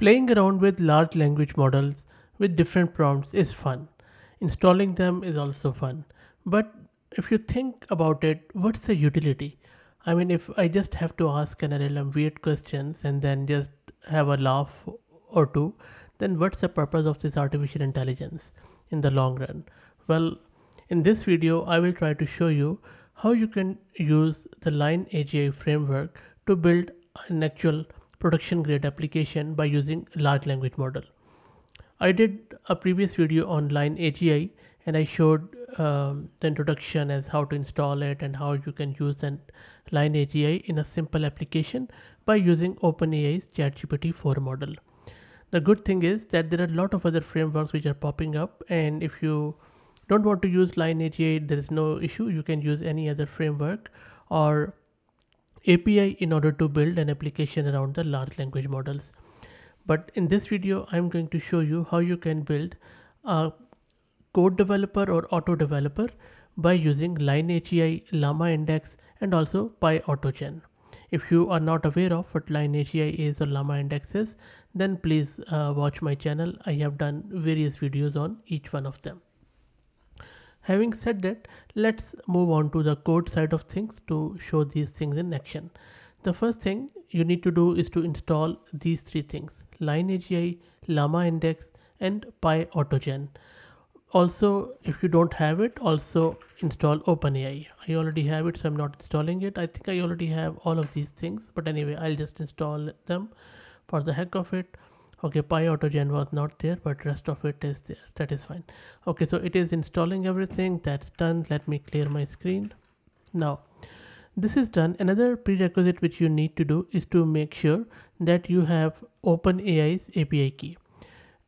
Playing around with large language models with different prompts is fun. Installing them is also fun. But if you think about it, what's the utility? I mean, if I just have to ask an LLM weird questions and then just have a laugh or two, then what's the purpose of this artificial intelligence in the long run? Well, in this video, I will try to show you how you can use the LionAGI framework to build an actual production grade application by using large language model. I did a previous video on LionAGI and I showed um, the introduction as how to install it and how you can use that LionAGI in a simple application by using OpenAI's ChatGPT 4 model. The good thing is that there are a lot of other frameworks which are popping up and if you don't want to use LionAGI, there is no issue. You can use any other framework or API in order to build an application around the large language models. But in this video, I'm going to show you how you can build a code developer or auto developer by using Line LionAGI, Llama Index, and also PyAutoGen. If you are not aware of what Line LionAGI is or LlamaIndex is, then please uh, watch my channel. I have done various videos on each one of them. Having said that, let's move on to the code side of things to show these things in action. The first thing you need to do is to install these three things, LionAGI, Llama Index, and PyAutoGen. Also, if you don't have it, also install OpenAI. I already have it, so I'm not installing it. I think I already have all of these things, but anyway, I'll just install them for the heck of it okay PyAutoGen was not there but rest of it is there. That is fine. Okay so it is installing everything. That's done. Let me clear my screen. Now this is done. Another prerequisite which you need to do is to make sure that you have OpenAI's API key.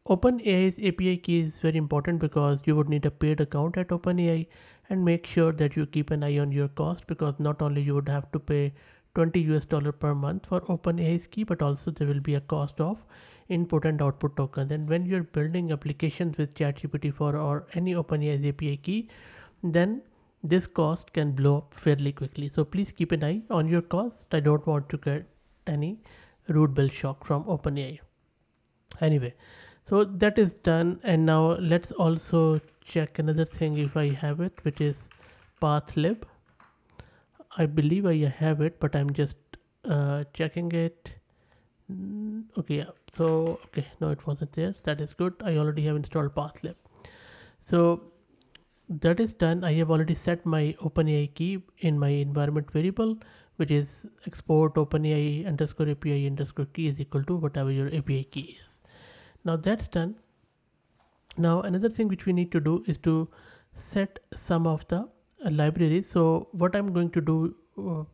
OpenAI's API key is very important because you would need a paid account at OpenAI and make sure that you keep an eye on your cost because not only you would have to pay 20 US dollar per month for OpenAI's key but also there will be a cost of input and output tokens and when you're building applications with ChatGPT 4 or any OpenAI API key then this cost can blow up fairly quickly. So please keep an eye on your cost. I don't want to get any root bill shock from OpenAI. Anyway so that is done. And now let's also check another thing if I have it which is pathlib. I believe I have it but I'm just uh, checking it okay yeah. So okay no it wasn't there. That is good. I already have installed pathlib so that is done. I have already set my openai key in my environment variable which is export openai underscore api underscore key is equal to whatever your api key is. Now that's done. Now another thing which we need to do is to set some of the uh, libraries. So what i'm going to do uh,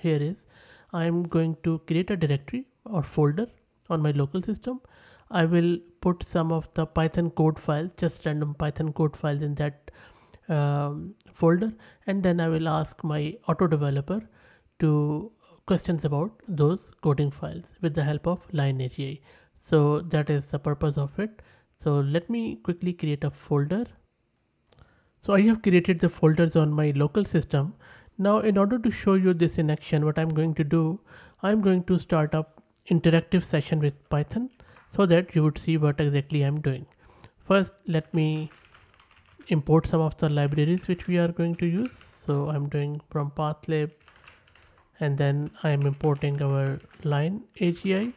here is i'm going to create a directory or folder on my local system I will put some of the python code files just random python code files in that um, folder and then I will ask my auto developer to questions about those coding files with the help of LionAGI. So that is the purpose of it. So let me quickly create a folder. So I have created the folders on my local system. Now in order to show you this in action, what I'm going to do, I'm going to start up interactive session with Python so that you would see what exactly I'm doing. First, let me import some of the libraries which we are going to use. So I'm doing from pathlib and then I am importing our line AGI.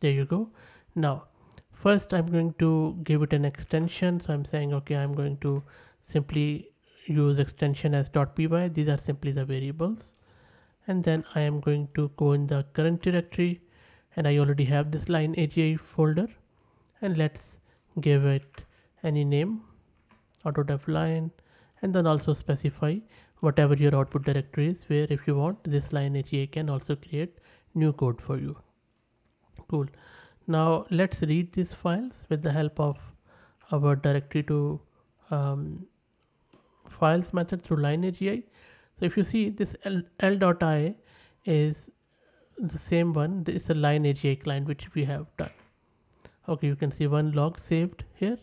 There you go. Now, first I'm going to give it an extension. So I'm saying, okay, I'm going to simply use extension as .py. These are simply the variables and then I am going to go in the current directory and I already have this LionAGI folder and let's give it any name autodev line and then also specify whatever your output directory is where if you want this LionAGI can also create new code for you. Cool. Now let's read these files with the help of our directory to um, files method through LionAGI so if you see this L, L dot I is the same one. It's a LionAGI client which we have done. Okay, you can see one log saved here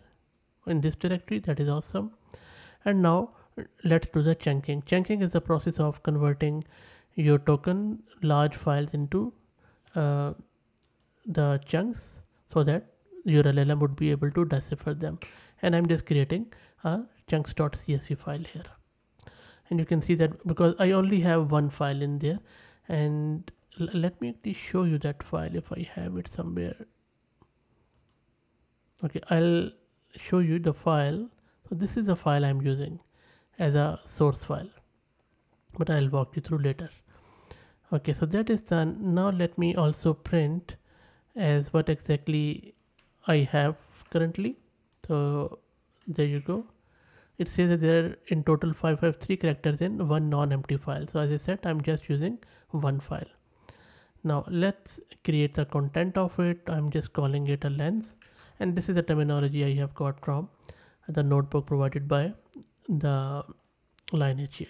in this directory. That is awesome. And now let's do the chunking. Chunking is the process of converting your token large files into uh, the chunks so that your LLM would be able to decipher them and I'm just creating a chunks.csv file here and you can see that because I only have one file in there. And let me show you that file if I have it somewhere. Okay I'll show you the file. So this is a file I'm using as a source file but I'll walk you through later. Okay so that is done. Now let me also print as what exactly I have currently. So there you go it says that there are in total 553 characters in one non-empty file. So as I said I'm just using one file. Now let's create the content of it. I'm just calling it a lens. And this is the terminology I have got from the notebook provided by the line LionAGI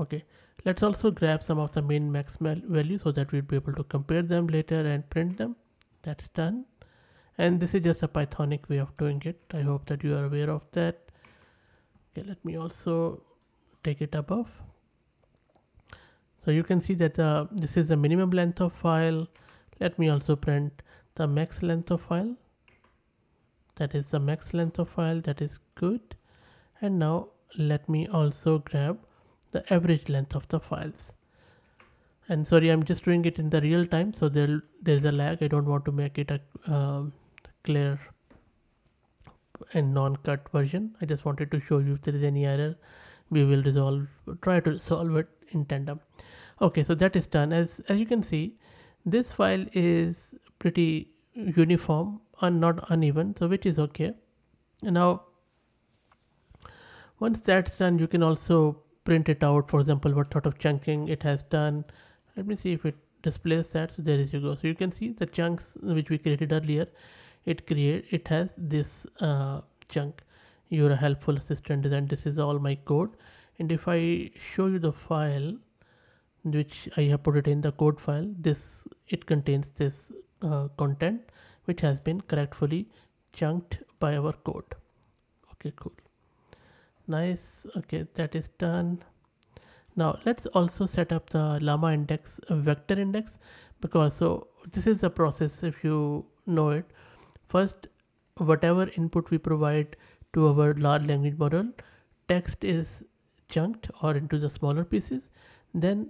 okay. Let's also grab some of the main max values so that we'll be able to compare them later and print them. That's done. And this is just a pythonic way of doing it. I hope that you are aware of that okay let me also take it above. So you can see that uh, this is the minimum length of file. Let me also print the max length of file. That is the max length of file. That is good. And now let me also grab the average length of the files. And sorry I'm just doing it in the real time so there there's a lag. I don't want to make it a um, clear and non-cut version. I just wanted to show you if there is any error we will resolve try to solve it in tandem. Okay so that is done. As as you can see this file is pretty uniform and not uneven so which is okay. Now once that's done you can also print it out for example what sort of chunking it has done. Let me see if it displays that. So there is you go. So you can see the chunks which we created earlier it create it has this uh, chunk. You're a helpful assistant and this is all my code. And if I show you the file which I have put it in the code file this it contains this uh, content which has been correctly chunked by our code. Okay cool. Nice. Okay that is done. Now let's also set up the LlamaIndex vector index because so this is the process if you know it first whatever input we provide to our large language model text is chunked or into the smaller pieces then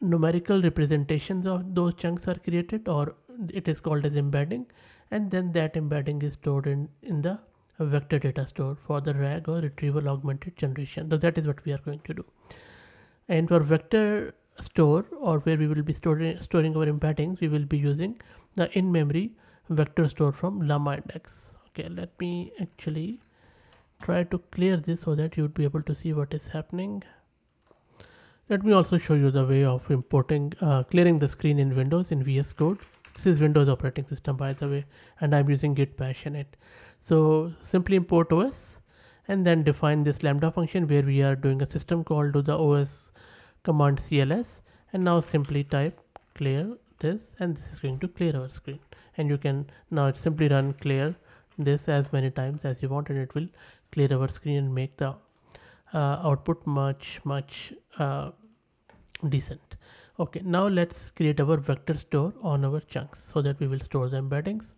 numerical representations of those chunks are created or it is called as embedding and then that embedding is stored in in the vector data store for the RAG or retrieval augmented generation. So that is what we are going to do. And for vector store or where we will be storing, storing our embeddings, we will be using the in-memory vector store from LlamaIndex. Okay, let me actually try to clear this so that you would be able to see what is happening. Let me also show you the way of importing, uh, clearing the screen in Windows in VS Code. This is Windows operating system by the way, and I'm using Git bash in it. So simply import OS and then define this lambda function where we are doing a system call to the OS command CLS and now simply type clear this and this is going to clear our screen and you can now simply run clear this as many times as you want and it will clear our screen and make the uh, output much much uh, decent okay now let's create our vector store on our chunks so that we will store the embeddings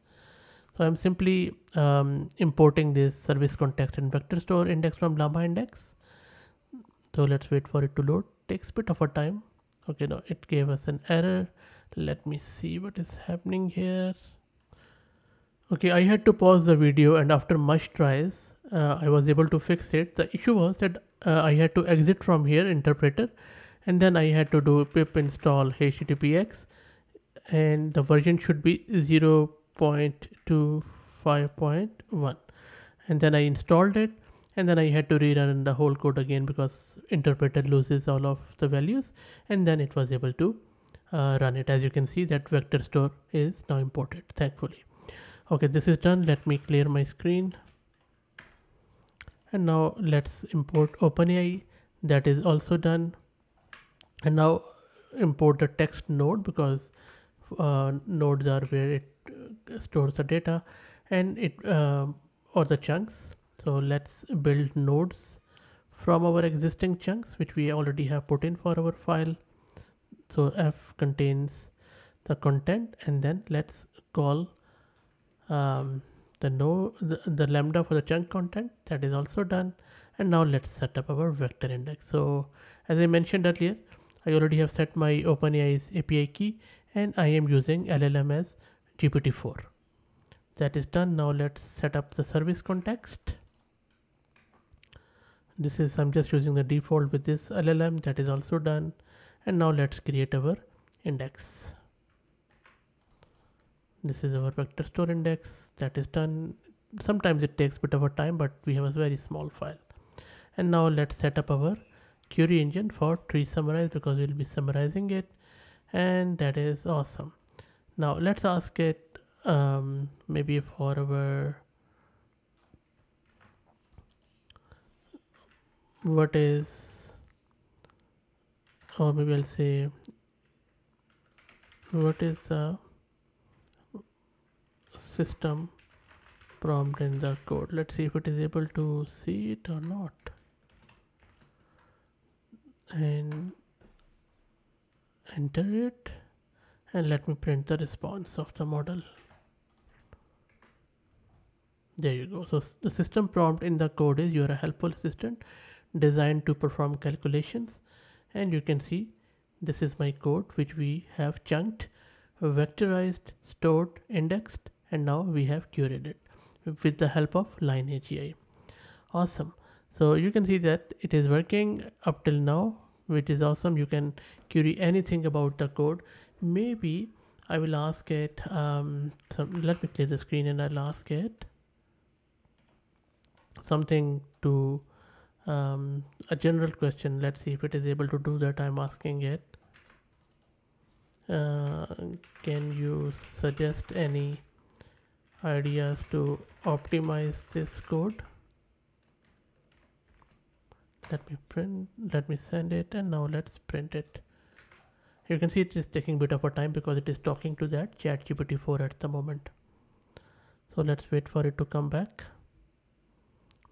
so I'm simply um, importing this service context and vector store index from LlamaIndex. So let's wait for it to load. Takes a bit of a time. Okay, now it gave us an error. Let me see what is happening here. Okay, I had to pause the video and after much tries, uh, I was able to fix it. The issue was that uh, I had to exit from here interpreter and then I had to do pip install httpx and the version should be 0 0.25.1 and then I installed it and then I had to rerun the whole code again because interpreter loses all of the values and then it was able to uh, run it. As you can see that vector store is now imported thankfully. Okay this is done. Let me clear my screen. And now let's import OpenAI. That is also done. And now import the text node because uh, nodes are where it stores the data and it uh, or the chunks. So let's build nodes from our existing chunks which we already have put in for our file so f contains the content and then let's call um, the no the, the lambda for the chunk content. That is also done. And now let's set up our vector index. So as i mentioned earlier i already have set my openai's api key and i am using llm as gpt-4 that is done. Now let's set up the service context. This is i'm just using the default with this llm that is also done and now let's create our index. This is our vector store index. That is done. Sometimes it takes a bit of a time but we have a very small file. And now let's set up our query engine for tree summarize because we'll be summarizing it. And that is awesome. Now let's ask it um, maybe for our what is or maybe I'll say what is the system prompt in the code? Let's see if it is able to see it or not. And enter it and let me print the response of the model. There you go. So the system prompt in the code is you're a helpful assistant designed to perform calculations and you can see this is my code which we have chunked vectorized stored indexed and now we have curated it with the help of LionAGI awesome. So you can see that it is working up till now which is awesome. You can query anything about the code. Maybe I will ask it um, some let me clear the screen and I'll ask it something to um, a general question. Let's see if it is able to do that I'm asking it. Uh, can you suggest any ideas to optimize this code? Let me print let me send it and now let's print it. You can see it is taking bit of a time because it is talking to that chat gpt-4 at the moment. So let's wait for it to come back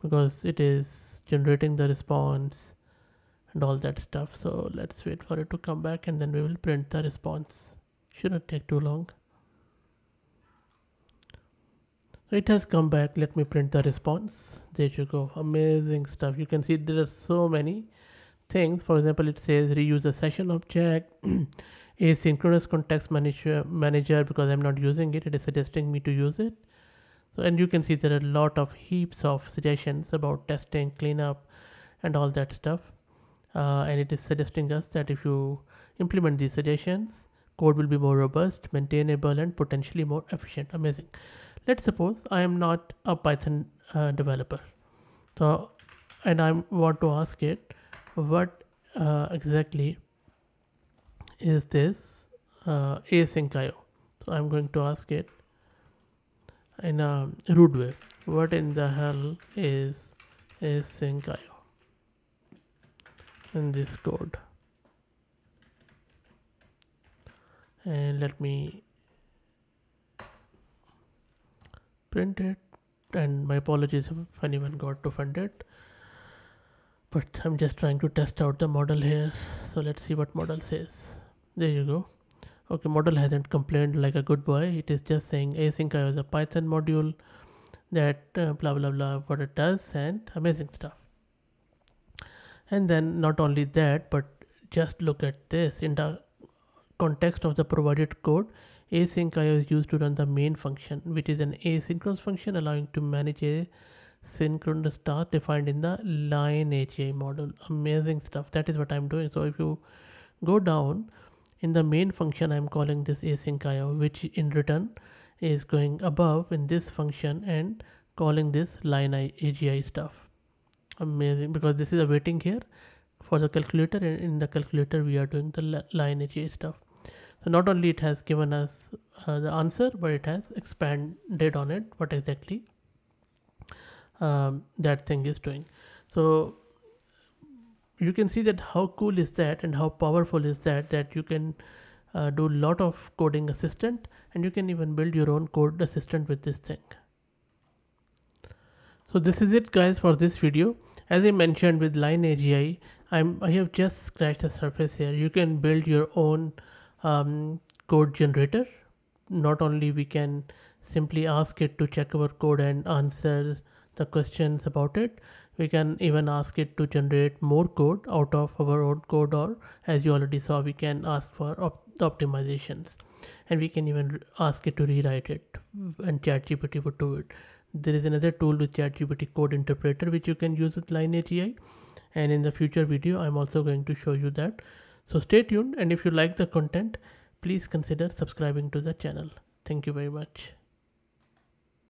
because it is generating the response and all that stuff. So let's wait for it to come back and then we will print the response. Shouldn't take too long. So it has come back. Let me print the response. There you go. Amazing stuff. You can see there are so many things. For example it says reuse a session object. Asynchronous context manager manager because i'm not using it. It is suggesting me to use it so and you can see there are a lot of heaps of suggestions about testing cleanup and all that stuff. Uh, and it is suggesting us that if you implement these suggestions code will be more robust maintainable and potentially more efficient. Amazing. Let's suppose i am not a python uh, developer. So and i want to ask it what uh, exactly is this uh, asyncio so i'm going to ask it in a rude way. What in the hell is asyncio in this code? And let me print it. And my apologies if anyone got offended. But I'm just trying to test out the model here. So let's see what model says. There you go okay model hasn't complained like a good boy. It is just saying async is a python module that uh, blah blah blah what it does and amazing stuff. And then not only that but just look at this. In the context of the provided code async is used to run the main function which is an asynchronous function allowing to manage a synchronous task defined in the LionAGI model amazing stuff. That is what I'm doing. So if you go down in the main function I'm calling this asyncio which in return is going above in this function and calling this LionAGI stuff. Amazing because this is a waiting here for the calculator and in the calculator we are doing the LionAGI stuff. So not only it has given us uh, the answer but it has expanded on it what exactly um, that thing is doing. So you can see that how cool is that and how powerful is that that you can uh, do a lot of coding assistant and you can even build your own code assistant with this thing. So this is it guys for this video. As i mentioned with LionAGI i'm i have just scratched the surface here. You can build your own um, code generator. Not only we can simply ask it to check our code and answer the questions about it we can even ask it to generate more code out of our own code or as you already saw we can ask for op optimizations and we can even ask it to rewrite it and ChatGPT would do it. There is another tool with ChatGPT code interpreter which you can use with LionAGI and in the future video I'm also going to show you that. So stay tuned and if you like the content please consider subscribing to the channel. Thank you very much.